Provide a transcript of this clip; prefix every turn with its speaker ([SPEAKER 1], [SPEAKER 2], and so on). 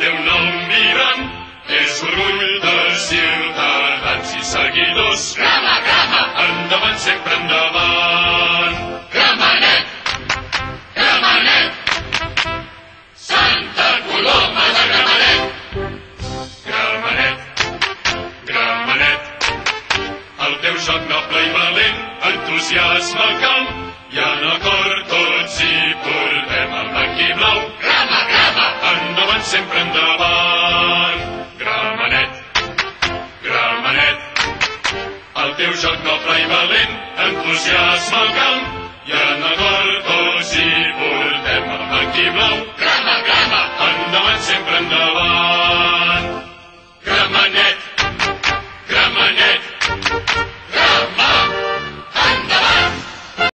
[SPEAKER 1] teu nom mirant és orgull de ciutadans i seguidors.
[SPEAKER 2] Grama, grama,
[SPEAKER 1] Endavant, sempre endavant.
[SPEAKER 2] gramenet, gramenet. Santa Coloma de Gramenet.
[SPEAKER 1] Gramenet, gramenet, el teu joc noble i valent entusiasma el camp i en el endavant. Gramenet, gramenet, el teu joc noble i valent entusiasma el camp i en el cor tots hi portem el blanc blau.
[SPEAKER 2] grama, grama.
[SPEAKER 1] Endavant, sempre endavant. Gramenet, gramenet,